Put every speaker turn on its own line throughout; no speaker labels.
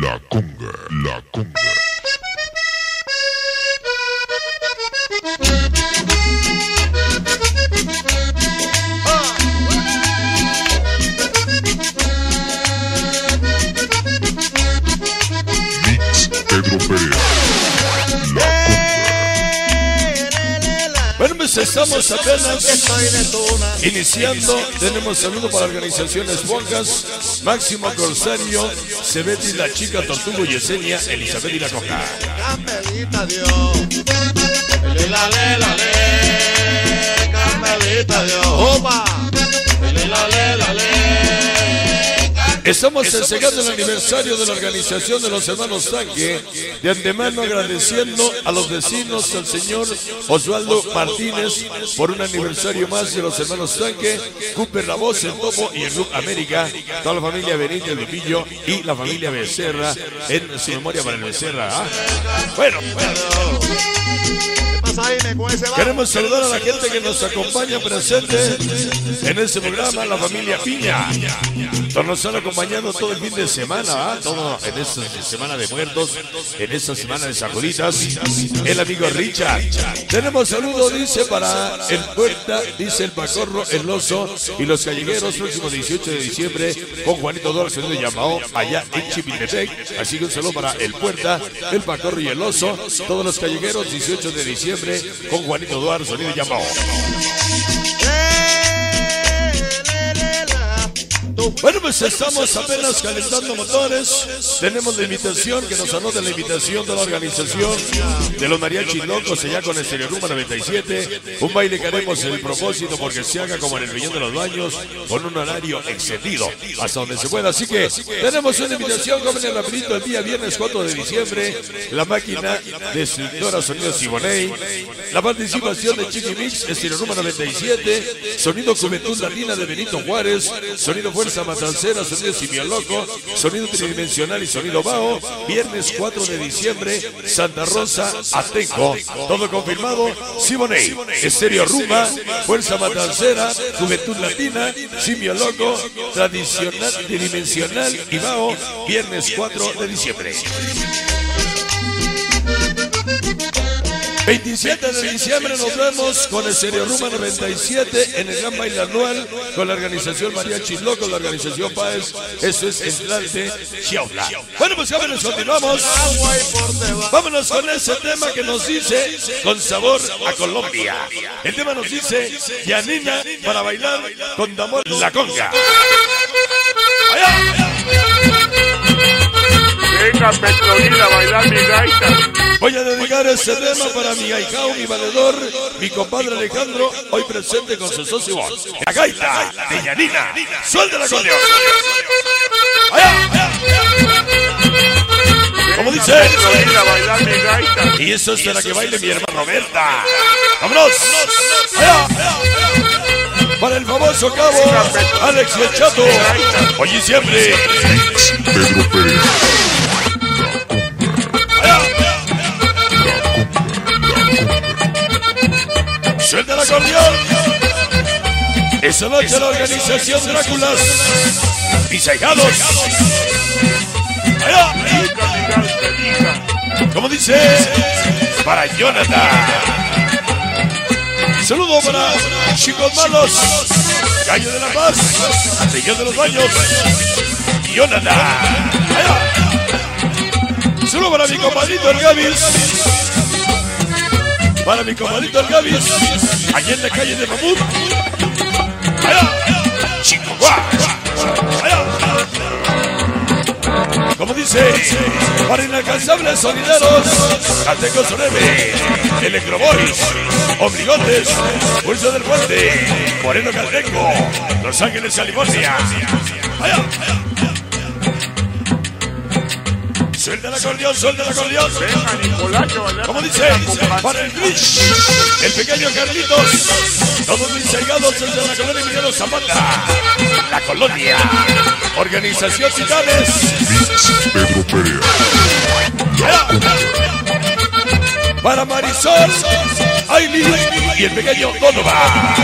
La conga, la conga.
Estamos apenas iniciando. Tenemos saludo para organizaciones Esponjas, Máximo Corsario, Cebeti, La Chica, Tortugo, Yesenia, Elizabeth y La Coca.
Opa.
Estamos festejando el aniversario de la organización de los hermanos Tanque. De antemano agradeciendo a los vecinos, al señor Osvaldo Martínez por un aniversario más de los hermanos Tanque, Cooper La Voz, el Topo y el Club América, toda la familia Benítez Lupillo y la familia Becerra en su memoria para el Becerra. ¿ah? Bueno, bueno. Queremos saludar a la gente que nos acompaña presente en este programa, la familia Piña. Nos han acompañado todo el fin de semana, ¿ah? todo en esta semana de muertos, en esta semana de sacuditas. El amigo Richard. Tenemos saludo, dice, para el Puerta, dice el Pacorro, el Oso y los Callejeros, próximo 18 de diciembre, con Juanito Dora, sonido Yamao, allá en Chipinepec. Así que un saludo para el Puerta, el Pacorro y el Oso, todos los Callejeros, 18 de diciembre, con Juanito Duarte, sonido de Bueno, pues estamos apenas calentando motores. Tenemos la invitación que nos anota la invitación de la organización de los mariachis locos allá con Estéreo Rumba 97. Un baile que haremos el propósito porque se haga como en el Millón de los Baños con un horario extendido hasta donde se pueda. Así que tenemos una invitación, jóvenes, rapidito, el día viernes 4 de diciembre. La máquina destructora Sonido Siboney. La participación de Chiqui Mix, Estéreo Rumba 97. Sonido Juventud Latina de Benito Juárez. Sonido Fuerza Matancera, sonido Simio Loco, sonido tridimensional y sonido Bao. Viernes 4 de diciembre, Santa Rosa, Atenco. Todo confirmado, Siboney, Estéreo Rumba, Fuerza Matancera, Juventud Latina, Simio Loco, Tradicional, Tridimensional y Bao. Viernes 4 de diciembre. 27 de diciembre nos vemos con el Serio Ruma 97 en el Gran Baile Anual con la organización Mariachi Loco, la organización Paez. Eso es Entrante Chiaula. Bueno, pues jóvenes, continuamos. Vámonos con ese tema que nos dice con sabor a Colombia. El tema nos dice Yanina para bailar con Damor la conga. Allá.
Venga, Petronila, a bailar mi gaita.
Voy a dedicar este tema para mi ahijao, mi valedor, mi compadre Alejandro, hoy presente con su socio voz. La gaita de Yanina. Suelta la cordión. Allá. Como dice.
Petronila, a bailar mi gaita.
Y eso es para que baile mi hermano Berta. ¡Vámonos! Allá. Para el famoso cabo, Alex y el Chato. Hoy y siempre.
Pedro Pérez.
Esa noche la organización Dráculas. Mis ahijados. Como dice, para Jonathan. Saludo para chicos malos. Calle de la Paz. Señor de los Baños. Jonathan. Allá. Saludo para mi compadrito el Gavis. Para mi compadrito el Gavis. Allá en la calle de Mamut. Allá. Allá. Como dice, para inalcanzables sonideros, Cateco Sorebe, Electroboys, Ombligotes, Pulso del Puente, Moreno Caldengo, Los Ángeles, California. Allá. Suelta el acordeón, suelta el acordeón. Como dice, para el Glitch, el pequeño Carlitos, todos mis allegados desde la colonia Emiliano Zapata, la colonia, organización Titanes,
Mix Pedro Pérez.
para Marisol, Aileen y el pequeño Donovan.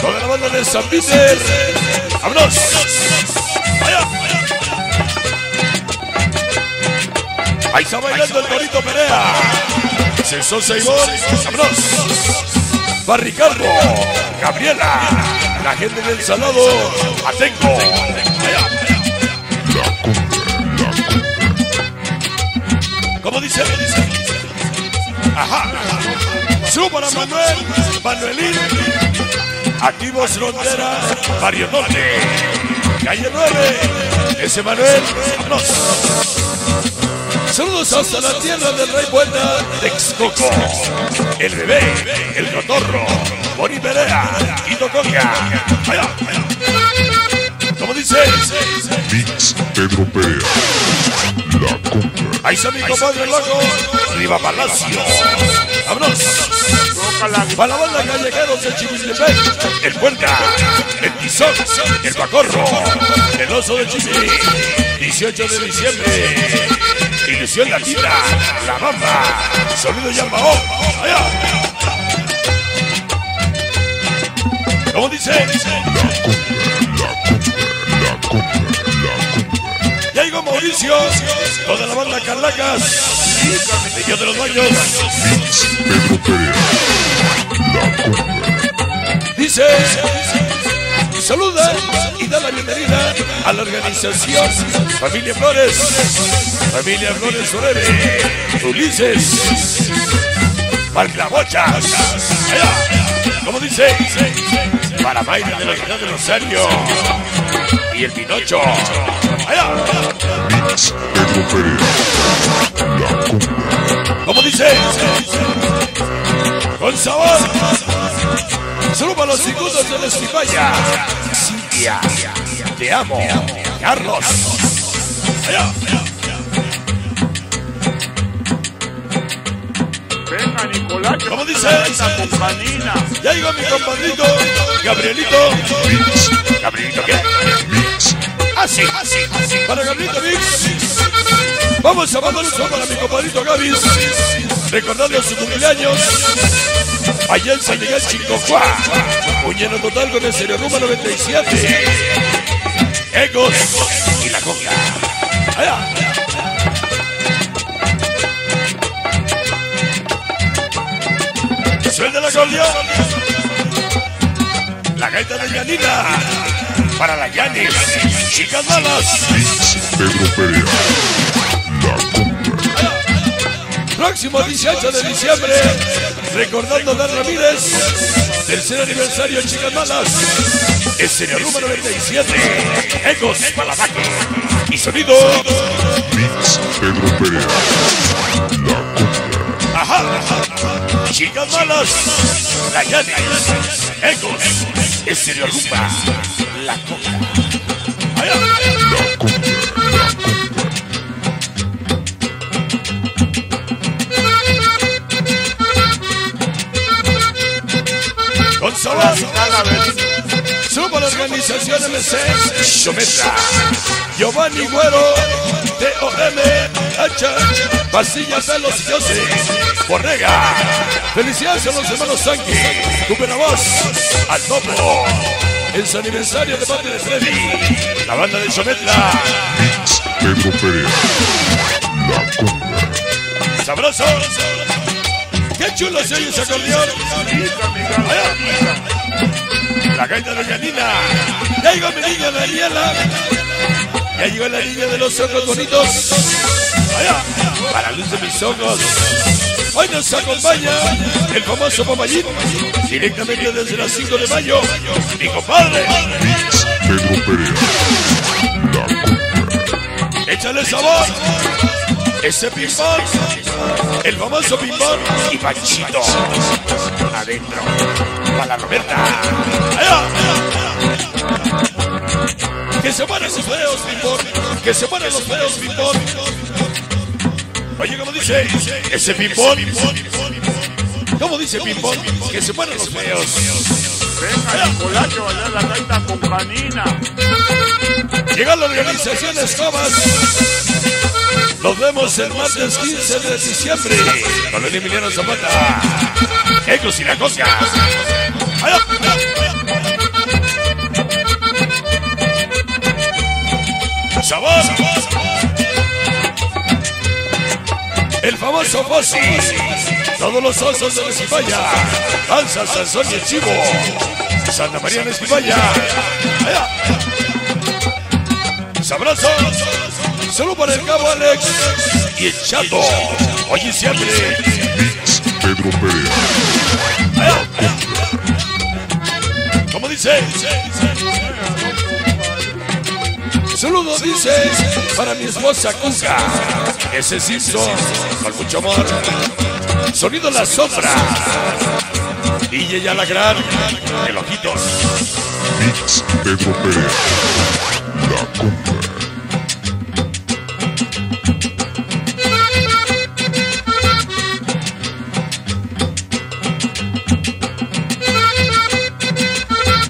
Toda la banda de San Peter. ¡Vámonos! ¡Allá! Ahí está bailando el Torito Perea. Cesó Seibón. Vámonos. Va Ricardo. Gabriela. La gente del Salado. Atenco. ¿Cómo dice? Ajá. Sube para Manuel. Manuelín. Activos Frontera. Barrio Norte. Calle 9. Ese Manuel. Vámonos. Saludos hasta la tierra del Rey Buena, Texcoco. El bebé, el cotorro, Boni Perea, Quito Conga. Allá, allá. ¿Cómo dice?
Mix Pedro Perea. La cumbia.
Ahí está mi compadre loco, Riva Palacio. Vámonos. Para la banda callejeros de Chihuahua, el Puerca, el Tizón, el Pacorro, el Oso de Chipi, 18 de diciembre, Ilusión Latina, La Bamba, Sonido Yambao, allá. ¿Cómo dice? Ya llegó Mauricio, toda la banda Carlacas, Niño de los Baños. Dice, saluda y da la bienvenida a la organización Familia Flores, Familia Flores Forever, Ulises, Marclavochas, allá, como dice, para Mayra de la ciudad de Rosario. Y el Pinocho, allá, como dice, con sabor. Solo para los segundos de la Estipaya. Cintia, te amo. Carlos.
Venga, Nicolás,
¿Cómo dice? Ya llegó mi compadrito, Gabrielito. Gabrielito, ¿qué? Así, así, así. Para Gabrielito Mix. Vamos a mandar un para mi compadrito Gabis. Recordando su cumpleaños. Allá en San Miguel Chicocuá. Un lleno total con el serio número 97. Ecos y la conga. Allá. Suelta la acordeón. La gaita de Yanina. Para la Yanis. Chicas malas.
Pedro Perea. La cumbia.
Próximo 18 de diciembre, recordando Dan Ramírez, tercer aniversario Chicas Malas, escenario número 97, Ecos Malabaque y sonido,
Mix Pedro. La cumbia.
ajá, Chicas Malas, La Yanis, Ecos, escenario rumba, La. Allá.
La.
Sabor. Suba la organización MC Xometra Giovanni Güero T-O-M H Pastillas de los dioses Borrega Felicidades a los hermanos Sanki Tu buena voz Al topo En su aniversario de parte de Freddy La banda de Xometra
Pedro Perea. La.
Sabroso chulo se oye ese acordeón La gaita de Janina. Ya llegó mi niña Daniela. Ya llegó la niña de los ojos bonitos. Allá, para la luz de mis ojos. Hoy nos acompaña el famoso Papayín. Directamente desde las 5 de mayo. Mi compadre.
Pedro Perea.
Échale sabor. Ese pimpón. El famoso pimpón. Y Panchito. Adentro. Para la Roberta. Allá. Que se mueran los feos, pimpón. Que se mueran los feos, pimpón. Oye, ¿cómo dice? Ese pimpón. ¿Cómo dice pimpón? Que se mueran los feos.
Venga, Nicolás, que vaya la gaita compañina.
Llega la organización Escobas. Nos vemos el martes 15 de diciembre con el Emiliano Zapata. Ecos y la. Allá. Sabor. famoso Fossi. Todos los osos de la Esquivalla. Danza, Sansón y el Chivo. Santa María en la Esquivalla. Allá. Sabroso. Solo para el cabo Alex y el Chato. Oye, siempre.
Mix Pedro.
Allá. ¿Cómo dice? Saludo dice para mi esposa Cuca. Ese Simpson, con mucho amor. Sonido La Sombra. DJ ya la gran. El ojitos.
Mix Pedro Perea. La cumbia.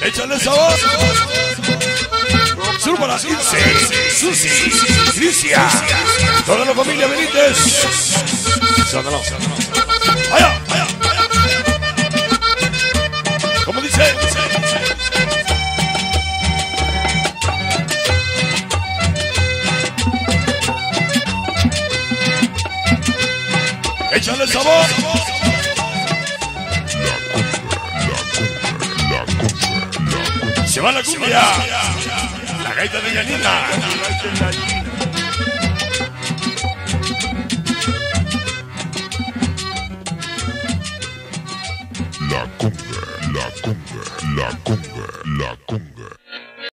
Échale sabor. Solo para Ilse, Susi, Cristian, toda la familia Benítez. Sándalo. Allá, allá, allá. échale sabor.
Se va la cumbia, la gaita
de Yanina. La conga, la conga,
la conga, la conga.